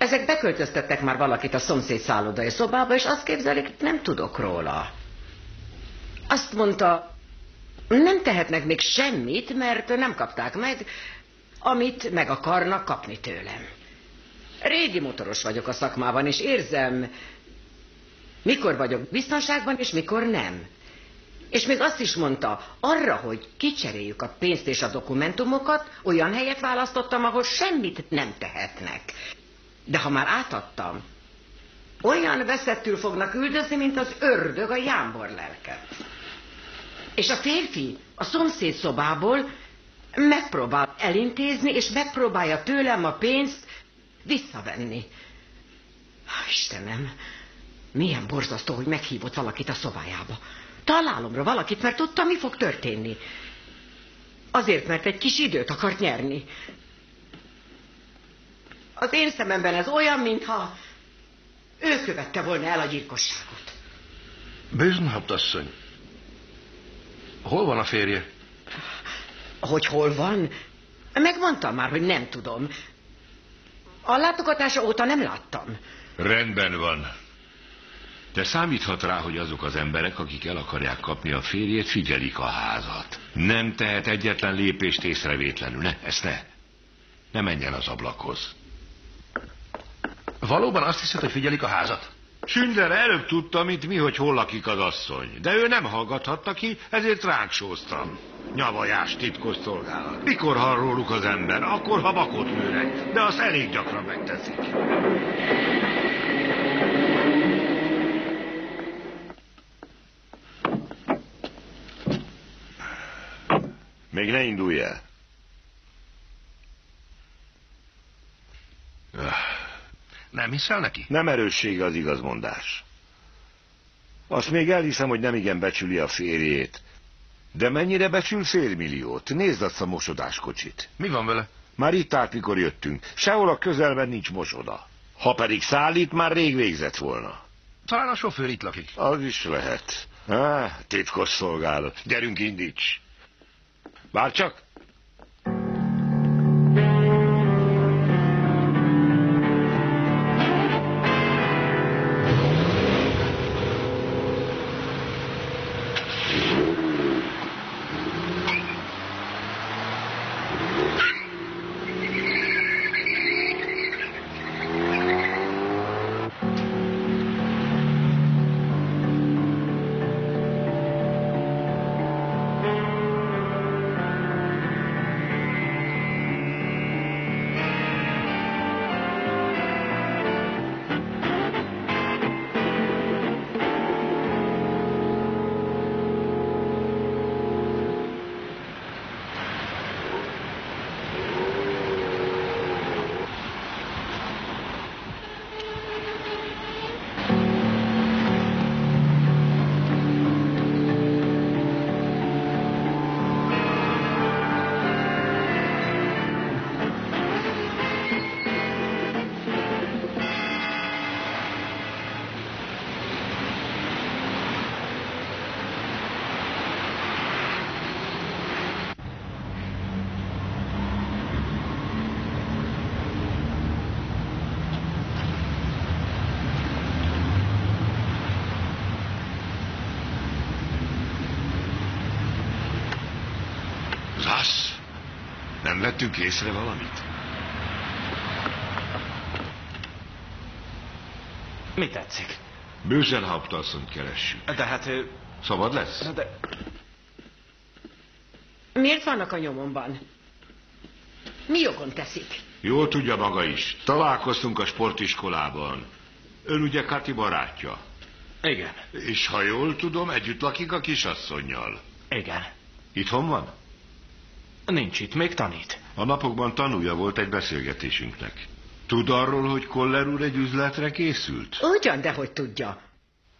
N: ezek beköltöztettek már valakit a szomszéd szállodai szobába, és azt képzelik, nem tudok róla. Azt mondta, nem tehetnek még semmit, mert nem kapták meg, amit meg akarnak kapni tőlem. Régi motoros vagyok a szakmában, és érzem, mikor vagyok biztonságban, és mikor nem. És még azt is mondta, arra, hogy kicseréljük a pénzt és a dokumentumokat, olyan helyet választottam, ahol semmit nem tehetnek. De ha már átadtam, olyan veszettül fognak üldözni, mint az ördög a jámbor lelket. És a férfi a szomszéd szobából megpróbál elintézni, és megpróbálja tőlem a pénzt visszavenni. Istenem, milyen borzasztó, hogy meghívott valakit a szobájába. Találomra valakit, mert tudta, mi fog történni. Azért, mert egy kis időt akart nyerni. Az én szememben ez olyan, mintha ő követte volna el a gyilkosságot.
J: Bőznhabt asszony, hol van a férje?
N: Hogy hol van? Megmondtam már, hogy nem tudom. A látogatása óta nem láttam.
I: Rendben van. De számíthat rá, hogy azok az emberek, akik el akarják kapni a férjét, figyelik a házat. Nem tehet egyetlen lépést észrevétlenül. Ne, ezt ne. Ne menjen az ablakhoz.
J: Valóban azt hiszed, hogy figyelik a házat?
S: Sünder előbb tudta, mint mi, hogy hol lakik az asszony. De ő nem hallgathatta ki, ezért ránk sóztam. Nyavajás titkos szolgálat. Mikor hall róluk az ember? Akkor, ha bakot lőnek. De azt elég gyakran megteszik.
I: Még ne indulj el.
J: Nem hiszel neki?
I: Nem erőssége az igazmondás. Azt még elhiszem, hogy nem igen becsüli a férjét. De mennyire becsül félmilliót? Nézd azt a mosodáskocsit.
J: Mi van vele?
I: Már itt állt, mikor jöttünk. Sehol a közelben nincs mosoda. Ha pedig szállít, már rég végzett volna.
J: Talán a sofőr itt lakik.
I: Az is lehet. Á, titkos szolgálat. Gyerünk, indíts! Vár csak! Vettünk észre valamit?
T: Mi tetszik?
I: Bőzenhaupt asszonyt keressük.
T: De hát ő...
I: Szabad lesz?
T: De...
N: Miért vannak a nyomomban? Mi jogon teszik?
I: Jól tudja maga is. Találkoztunk a sportiskolában. Ön ugye Kati barátja?
T: Igen.
I: És ha jól tudom, együtt lakik a kisasszonynal.
T: Igen.
I: Itthon van?
T: Nincs itt, még tanít.
I: A napokban tanúja volt egy beszélgetésünknek. Tud arról, hogy Koller úr egy üzletre készült?
N: Ugyan, de hogy tudja.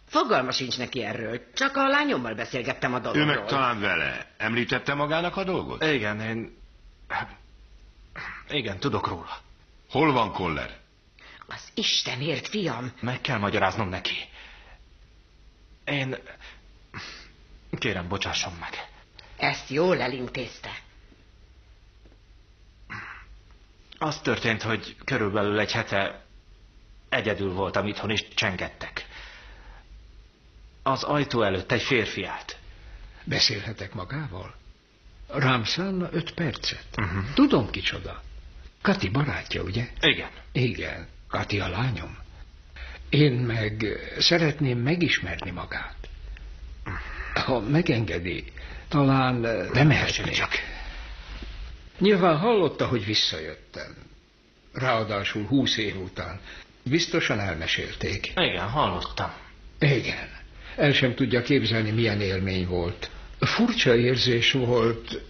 N: Fogalma sincs neki erről. Csak a lányommal beszélgettem a dologról.
I: Ő meg talán vele. Említette magának a dolgot?
T: Igen, én... Igen, tudok róla.
I: Hol van Koller?
N: Az Istenért, fiam!
T: Meg kell magyaráznom neki. Én... Kérem, bocsásson meg.
N: Ezt jól elintézte.
T: Az történt, hogy körülbelül egy hete egyedül voltam itthon, és csengettek. Az ajtó előtt egy férfi állt.
B: Beszélhetek magával? Rám szánna öt percet.
T: Mhm.
B: Uh-huh. Tudom kicsoda. Kati barátja, ugye?
T: Igen.
B: Igen, Kati a lányom. Én meg szeretném megismerni magát. Ha megengedi, talán bemehetnék.
T: csak.
B: Nyilván hallotta, hogy visszajöttem. Ráadásul húsz év után. Biztosan elmesélték.
T: Igen, hallottam.
B: Igen. El sem tudja képzelni, milyen élmény volt. Furcsa érzés volt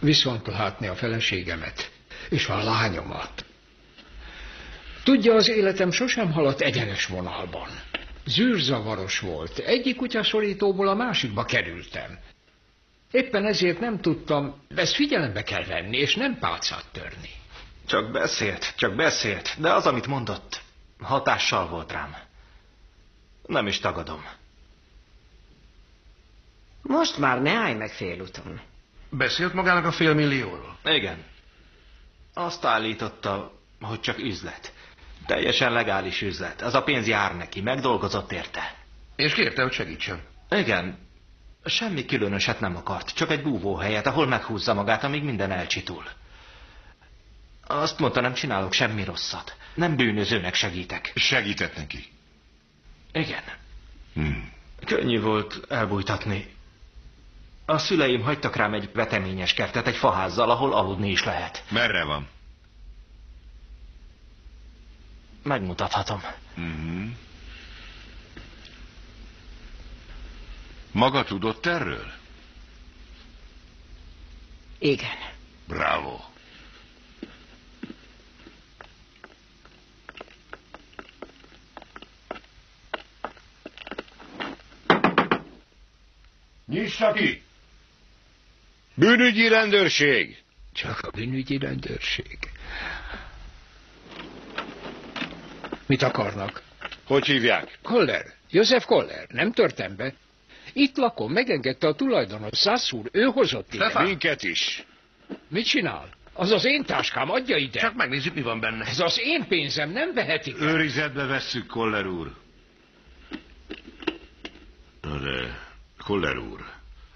B: viszont látni a feleségemet és a lányomat. Tudja, az életem sosem haladt egyenes vonalban. Zűrzavaros volt. Egyik kutyaszorítóból a másikba kerültem. Éppen ezért nem tudtam, ezt figyelembe kell venni, és nem pálcát törni.
T: Csak beszélt, csak beszélt, de az, amit mondott, hatással volt rám. Nem is tagadom.
N: Most már ne állj meg félúton.
J: Beszélt magának a félmillióról?
T: Igen. Azt állította, hogy csak üzlet. Teljesen legális üzlet. Az a pénz jár neki, megdolgozott érte.
J: És kérte, hogy segítsen.
T: Igen. Semmi különöset nem akart, csak egy búvóhelyet, ahol meghúzza magát, amíg minden elcsitul. Azt mondta, nem csinálok semmi rosszat. Nem bűnözőnek segítek.
I: Segített neki?
T: Igen.
I: Hmm.
T: Könnyű volt elbújtatni. A szüleim hagytak rám egy veteményes kertet, egy faházzal, ahol aludni is lehet.
I: Merre van?
T: Megmutathatom.
I: Uh-huh. Maga tudott erről?
N: Igen.
I: Bravo. Nyissa ki!
E: Bűnügyi rendőrség!
B: Csak a bűnügyi rendőrség. Mit akarnak?
E: Hogy hívják?
B: Koller. József Koller. Nem törtem be. Itt lakom, megengedte a tulajdonos. Szász úr, ő hozott ide.
E: Stefán. Minket is.
B: Mit csinál? Az az én táskám, adja ide.
J: Csak megnézzük, mi van benne.
B: Ez az én pénzem, nem vehetik. el.
I: Őrizetbe vesszük, Koller úr. Na de, Koller úr,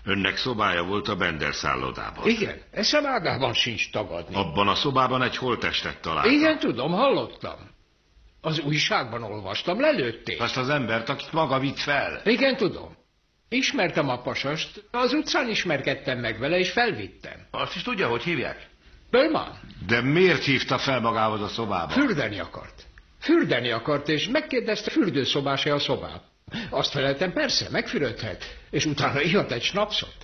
I: önnek szobája volt a Bender szállodában.
B: Igen, eszem ágában sincs tagadni.
I: Abban a szobában egy holttestet találtak.
B: Igen, tudom, hallottam. Az újságban olvastam, lelőtték.
I: Azt az embert, akit maga vitt fel.
B: Igen, tudom. Ismertem a pasast, az utcán ismerkedtem meg vele, és felvittem.
J: Azt is tudja, hogy hívják?
B: Bölman,
I: De miért hívta fel magához a szobába?
B: fürdeni akart. Fürdeni akart, és megkérdezte, fürdőszobás-e a szobám. Azt feleltem, persze, megfürödhet, és utána ihat egy snapszot.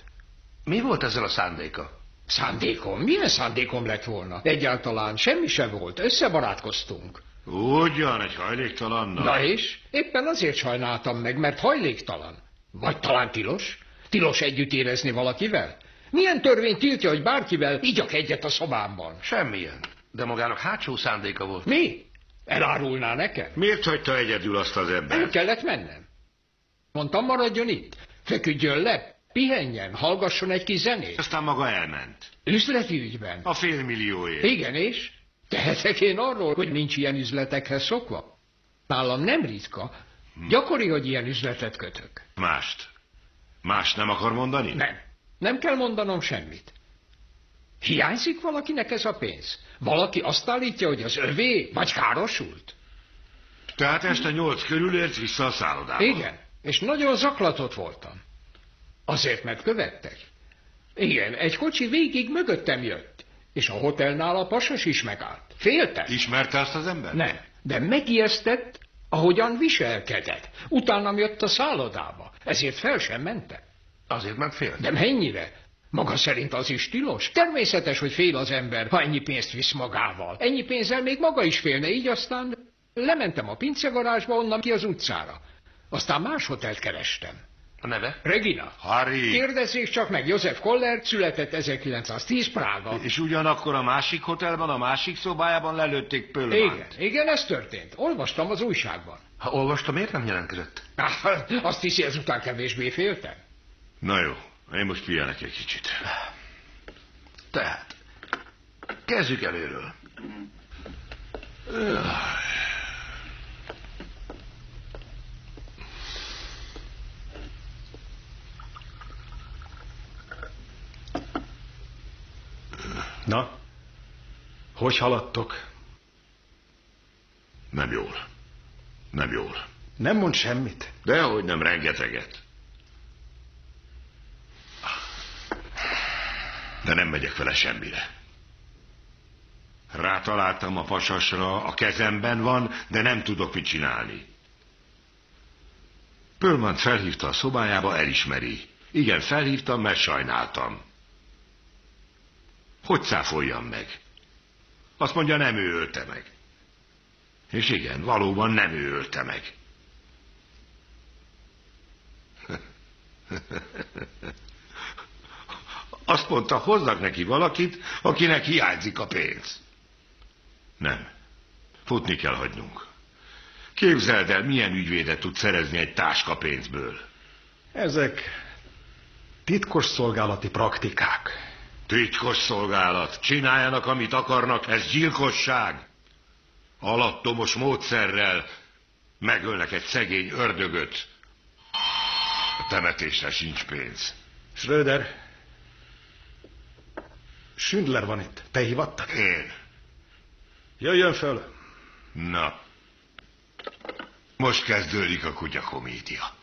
J: Mi volt ezzel a szándéka?
B: Szándékom? Milyen szándékom lett volna? Egyáltalán semmi se volt, összebarátkoztunk.
I: Ugyan, egy hajléktalannal.
B: Na és? Éppen azért sajnáltam meg, mert hajléktalan. Vagy talán tilos? Tilos együtt érezni valakivel? Milyen törvény tiltja, hogy bárkivel igyak egyet a szobámban?
J: Semmilyen. De magának hátsó szándéka volt.
B: Mi? Elárulná nekem?
I: Miért hagyta egyedül azt az
B: Nem
I: embert?
B: kellett mennem. Mondtam, maradjon itt. Feküdjön le, pihenjen, hallgasson egy kis zenét.
I: Aztán maga elment.
B: Üzleti ügyben.
I: A félmillióért.
B: Igen, és? Tehetek én arról, hogy nincs ilyen üzletekhez szokva? Nálam nem ritka. Gyakori, hogy ilyen üzletet kötök.
I: Mást. Más nem akar mondani?
B: Nem. Nem kell mondanom semmit. Hiányzik valakinek ez a pénz? Valaki azt állítja, hogy az övé, vagy károsult?
I: Tehát este nyolc körül ért vissza a szállodába.
B: Igen, és nagyon zaklatott voltam. Azért, mert követtek. Igen, egy kocsi végig mögöttem jött, és a hotelnál a pasas is megállt. Féltem.
I: Ismerte azt az embert?
B: Nem, de megijesztett, ahogyan viselkedett. Utána jött a szállodába, ezért fel sem mentem.
J: Azért, mert félt.
B: De mennyire? Maga szerint az is tilos? Természetes, hogy fél az ember, ha ennyi pénzt visz magával. Ennyi pénzzel még maga is félne, így aztán lementem a pincegarázsba, onnan ki az utcára. Aztán más hotelt kerestem.
J: A neve?
B: Regina.
I: Harry.
B: Kérdezzék csak meg, József Koller született 1910 Prága.
I: És ugyanakkor a másik hotelban, a másik szobájában lelőtték Pölmánt.
B: Igen, igen, ez történt. Olvastam az újságban.
J: Ha olvastam, miért nem jelentkezett?
B: Azt hiszi, ezután kevésbé féltem?
I: Na jó, én most pihenek egy kicsit.
J: Tehát, kezdjük előről.
L: Na, hogy haladtok?
I: Nem jól. Nem jól.
L: Nem mond semmit.
I: Dehogy nem rengeteget. De nem megyek vele semmire. Rátaláltam a pasasra, a kezemben van, de nem tudok mit csinálni. Pölmant felhívta a szobájába, elismeri. Igen, felhívtam, mert sajnáltam. Hogy cáfoljam meg? Azt mondja, nem ő ölte meg. És igen, valóban nem ő ölte meg. Azt mondta, hozzak neki valakit, akinek hiányzik a pénz. Nem. Futni kell hagynunk. Képzeld el, milyen ügyvédet tud szerezni egy táska pénzből.
L: Ezek titkos szolgálati praktikák.
I: Titkos szolgálat. Csináljanak, amit akarnak, ez gyilkosság. Alattomos módszerrel megölnek egy szegény ördögöt. A temetésre sincs pénz.
L: Schröder, Schindler van itt. Te hívattak?
I: Én.
L: Jöjjön föl.
I: Na. Most kezdődik a kutya komédia.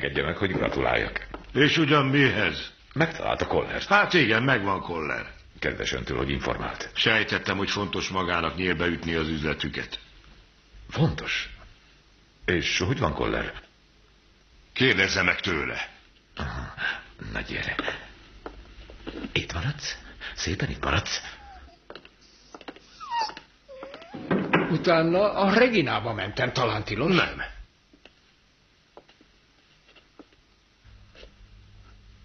C: Engedje meg, hogy gratuláljak.
I: És ugyan mihez?
C: Megtalálta Kollert.
I: Hát igen, megvan Koller.
C: Kedves öntől, hogy informált.
I: Sejtettem, hogy fontos magának nyílbeütni az üzletüket.
C: Fontos. És hogy van Koller?
I: Kérdezze meg tőle.
C: Aha, na gyere. Itt maradsz? Szépen itt maradsz?
B: Utána a Reginába mentem, talán tilos?
I: Nem.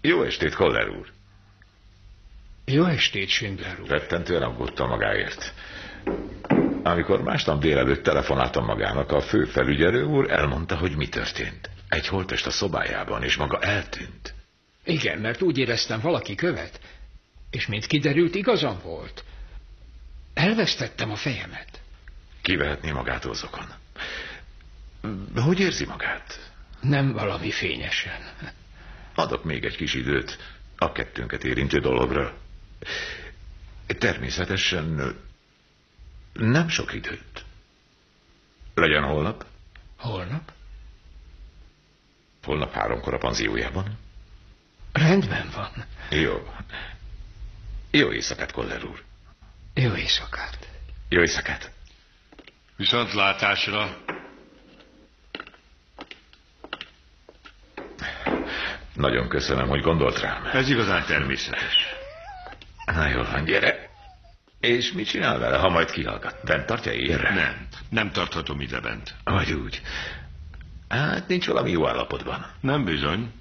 C: Jó estét, Koller úr.
B: Jó estét, Schindler úr.
C: Rettentően aggódtam magáért. Amikor másnap délelőtt telefonáltam magának, a főfelügyelő úr elmondta, hogy mi történt. Egy holtest a szobájában, és maga eltűnt.
B: Igen, mert úgy éreztem, valaki követ. És mint kiderült, igazam volt. Elvesztettem a fejemet.
C: Kivehetné magát ózokon. Hogy érzi magát?
B: Nem valami fényesen.
C: Adok még egy kis időt a kettőnket érintő dologra. Természetesen nem sok időt. Legyen holnap?
B: Holnap?
C: Holnap háromkor a panziójában.
B: Rendben van.
C: Jó. Jó éjszakát, Koller úr.
B: Jó éjszakát.
C: Jó éjszakát.
I: Viszontlátásra.
C: Nagyon köszönöm, hogy gondolt rám.
I: Ez igazán természetes.
C: Na jól van, gyere. És mit csinál vele, ha majd kihallgat? Bent tartja érre?
I: Nem, nem tarthatom ide bent.
C: Vagy úgy. Hát nincs valami jó állapotban.
I: Nem bizony.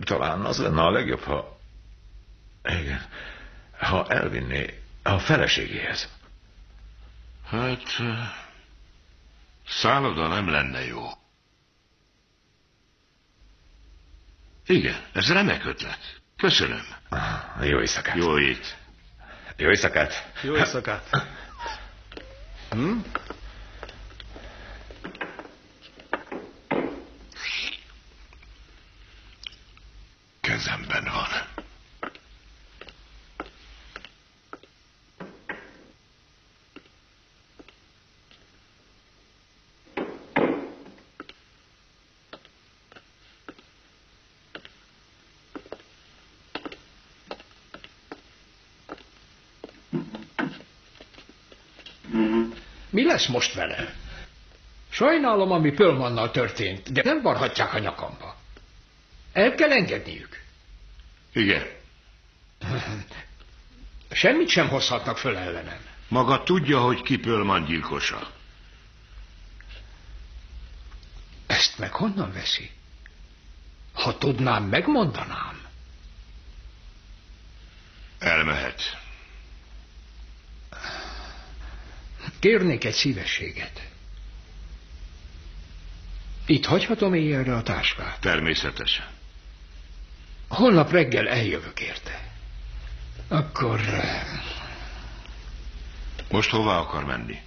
C: Talán az lenne a legjobb, ha... Igen. Ha elvinné a feleségéhez.
I: Hát... Szálloda nem lenne jó. Igen, ez remek ötlet. Köszönöm.
C: Jó éjszakát.
I: Jó ét.
C: Jó éjszakát.
L: Jó éjszakát. Hm?
I: Kezemben van.
B: Mi lesz most vele? Sajnálom, ami Pölmannal történt, de nem varhatják a nyakamba. El kell engedniük.
I: Igen.
B: Semmit sem hozhatnak föl ellenem.
I: Maga tudja, hogy ki Pölman gyilkosa.
B: Ezt meg honnan veszi? Ha tudnám, megmondanám. Kérnék egy szívességet. Itt hagyhatom éjjelre a táskát?
I: Természetesen.
B: Holnap reggel eljövök érte. Akkor... eh,
I: Most hova akar menni?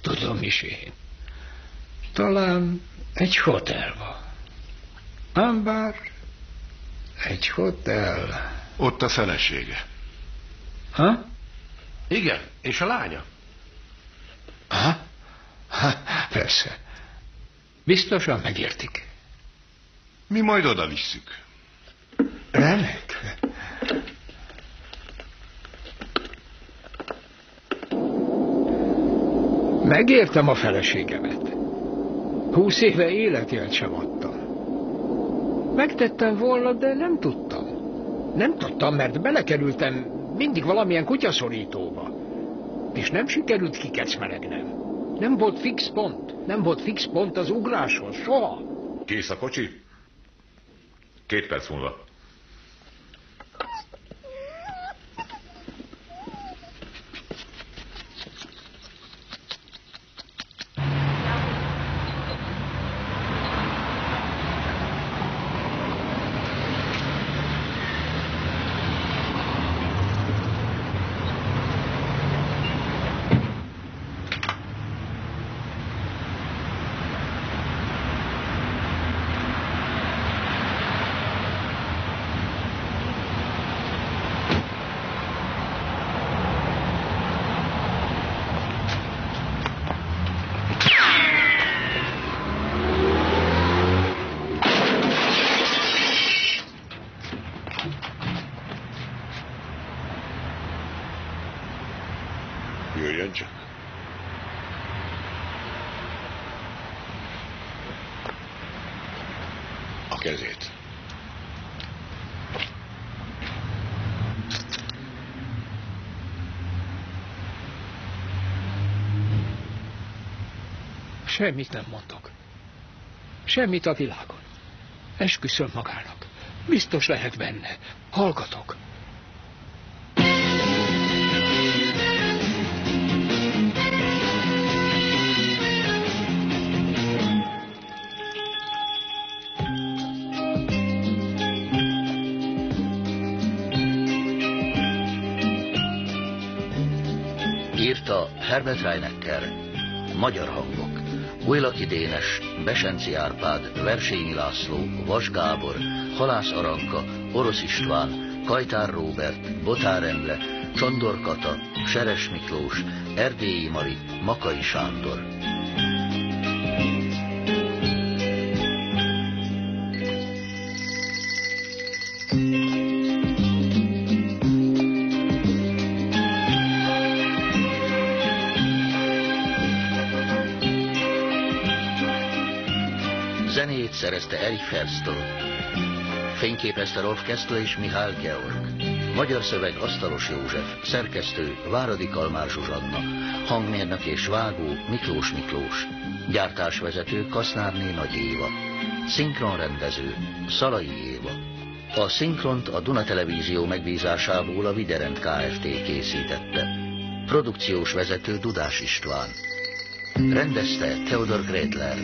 B: Tudom is én. Talán egy hotelba. Ám bár egy hotel...
I: Ott a felesége.
B: Ha?
J: Igen, és a lánya?
B: Ha? ha? Persze. Biztosan megértik.
I: Mi majd oda visszük.
B: Remek. Megértem a feleségemet. Húsz éve életélt sem adtam. Megtettem volna, de nem tudtam. Nem tudtam, mert belekerültem mindig valamilyen kutyaszorítóba. És nem sikerült kikecmeregnem. Nem volt fix pont. Nem volt fix pont az ugráson. Soha.
C: Kész a kocsi? Két perc múlva.
I: Jöjjön csak. A kezét.
B: Semmit nem mondok. Semmit a világon. Esküszöm magának. Biztos lehet benne. Hallgatok.
A: Írta Herbert Reinecker. Magyar hangok. Újlaki Dénes, Besenci Árpád, Versényi László, Vas Gábor, Halász Aranka, Orosz István, Kajtár Róbert, Botár Emle, Csondor Kata, Seres Miklós, Erdélyi Mari, Makai Sándor. Ferstol. Fényképezte Rolf Kessler és Mihály Georg. Magyar szöveg Asztalos József, szerkesztő Váradi Kalmár Zsuzsanna, hangmérnök és vágó Miklós Miklós, gyártásvezető Kasznárné Nagy Éva, szinkronrendező Szalai Éva. A szinkront a Duna Televízió megbízásából a Viderend Kft. készítette. Produkciós vezető Dudás István. Rendezte Theodor Gretler.